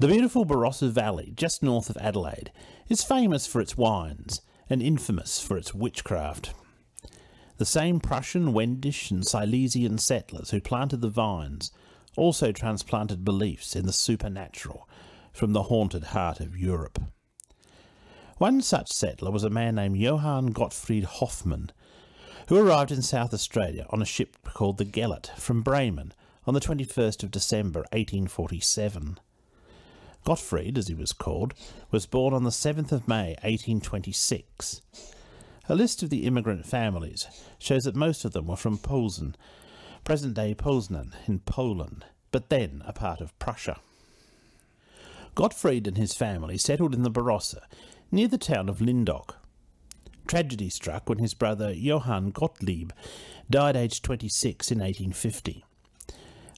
The beautiful Barossa Valley, just north of Adelaide, is famous for its wines and infamous for its witchcraft. The same Prussian, Wendish, and Silesian settlers who planted the vines also transplanted beliefs in the supernatural from the haunted heart of Europe. One such settler was a man named Johann Gottfried Hoffmann, who arrived in South Australia on a ship called the Gellert from Bremen on the 21st of December 1847. Gottfried, as he was called, was born on the 7th of May 1826. A list of the immigrant families shows that most of them were from Posen, present-day Poznan in Poland, but then a part of Prussia. Gottfried and his family settled in the Barossa, near the town of Lyndoch. Tragedy struck when his brother Johann Gottlieb died aged 26 in 1850.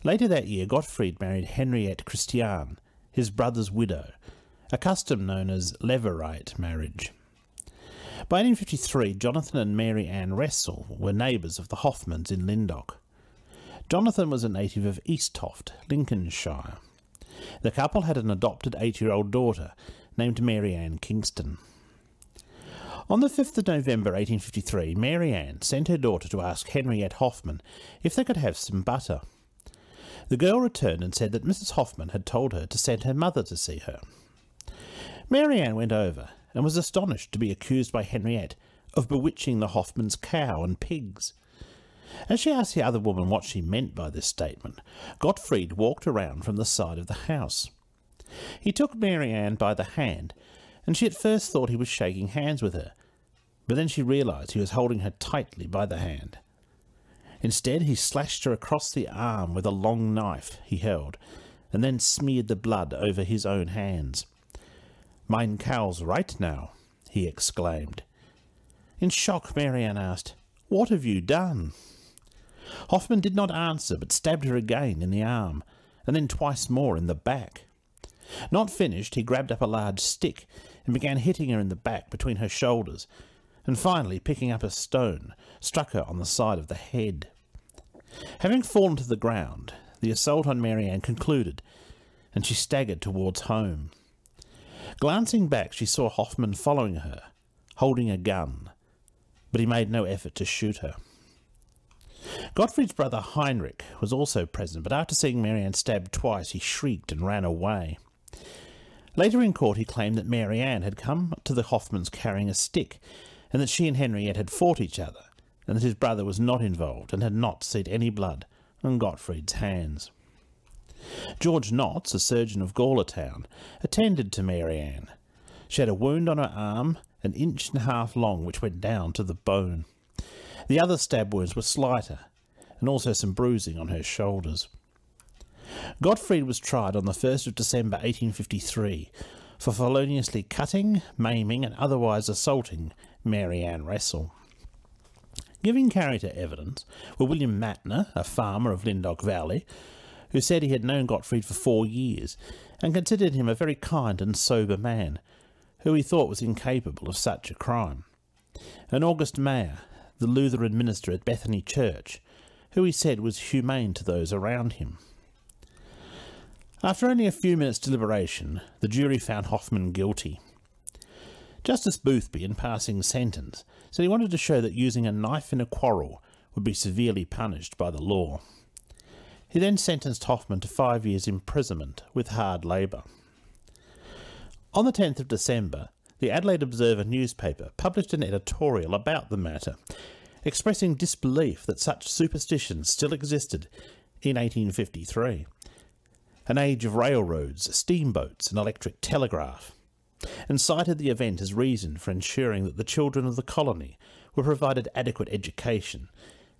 Later that year, Gottfried married Henriette Christian, his brother's widow, a custom known as levirate marriage. By 1853, Jonathan and Mary Ann Ressel were neighbours of the Hoffmans in Lyndoch. Jonathan was a native of Eastoft, Lincolnshire. The couple had an adopted eight-year-old daughter named Mary Ann Kingston. On the 5th of November 1853, Mary Ann sent her daughter to ask Henriette Hoffman if they could have some butter. The girl returned and said that Mrs. Hoffman had told her to send her mother to see her. Mary went over and was astonished to be accused by Henriette of bewitching the Hoffmans' cow and pigs. As she asked the other woman what she meant by this statement, Gottfried walked around from the side of the house. He took Mary by the hand, and she at first thought he was shaking hands with her, but then she realized he was holding her tightly by the hand. Instead, he slashed her across the arm with a long knife he held, and then smeared the blood over his own hands. Mein cow's right now, he exclaimed. In shock, Mary Ann asked, What have you done? Hoffman did not answer, but stabbed her again in the arm, and then twice more in the back. Not finished, he grabbed up a large stick and began hitting her in the back between her shoulders, and finally, picking up a stone, struck her on the side of the head. Having fallen to the ground, the assault on Mary concluded, and she staggered towards home. Glancing back, she saw Hoffman following her, holding a gun, but he made no effort to shoot her. Gottfried's brother Heinrich was also present, but after seeing Mary stabbed twice, he shrieked and ran away. Later in court, he claimed that Mary had come to the Hoffmans carrying a stick and that she and Henriette had fought each other, and that his brother was not involved and had not seen any blood on Gottfried's hands. George Knotts, a surgeon of Gawler Town, attended to Mary. She had a wound on her arm, an inch and a half long, which went down to the bone. The other stab wounds were slighter, and also some bruising on her shoulders. Gottfried was tried on the 1st of December 1853 for feloniously cutting, maiming, and otherwise assaulting Mary Ann Ressel. Giving character evidence were William Matner, a farmer of Lyndoch Valley, who said he had known Gottfried for four years and considered him a very kind and sober man, who he thought was incapable of such a crime. And August Mayer, the Lutheran minister at Bethany Church, who he said was humane to those around him. After only a few minutes' deliberation, the jury found Hoffman guilty. Justice Boothby, in passing sentence, said he wanted to show that using a knife in a quarrel would be severely punished by the law. He then sentenced Hoffman to five years' imprisonment with hard labour. On the 10th of December, the Adelaide Observer newspaper published an editorial about the matter, expressing disbelief that such superstitions still existed in 1853, an age of railroads, steamboats, and electric telegraph and cited the event as reason for ensuring that the children of the colony were provided adequate education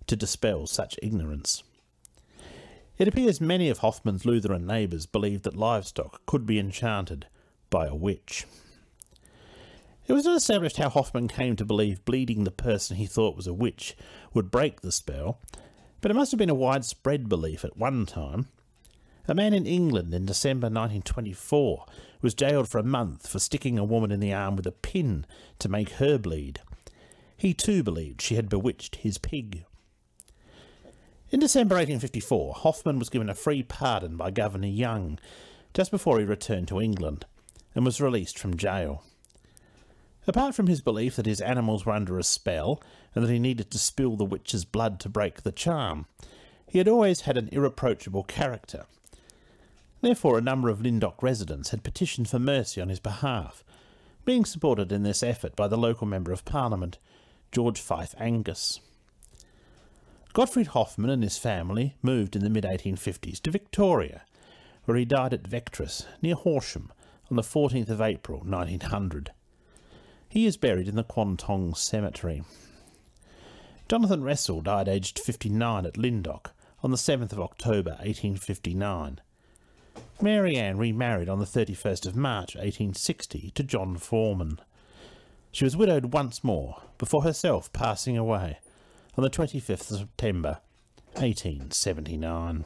to dispel such ignorance. It appears many of Hoffman's Lutheran neighbours believed that livestock could be enchanted by a witch. It was not established how Hoffman came to believe bleeding the person he thought was a witch would break the spell, but it must have been a widespread belief at one time. A man in England in December 1924 was jailed for a month for sticking a woman in the arm with a pin to make her bleed. He too believed she had bewitched his pig. In December 1854, Hoffman was given a free pardon by Governor Young, just before he returned to England and was released from jail. Apart from his belief that his animals were under a spell and that he needed to spill the witch's blood to break the charm, he had always had an irreproachable character. Therefore, a number of Lyndoch residents had petitioned for mercy on his behalf, being supported in this effort by the local Member of Parliament, George Fife Angas. Gottfried Hoffmann and his family moved in the mid 1850s to Victoria, where he died at Vectis, near Horsham, on the 14th of April 1900. He is buried in the Quantong Cemetery. Jonathan Ressel died aged 59 at Lyndoch on the 7th of October 1859. Mary Ann remarried on the 31st of March 1860 to John Foreman. She was widowed once more before herself passing away on the 25th of September 1879.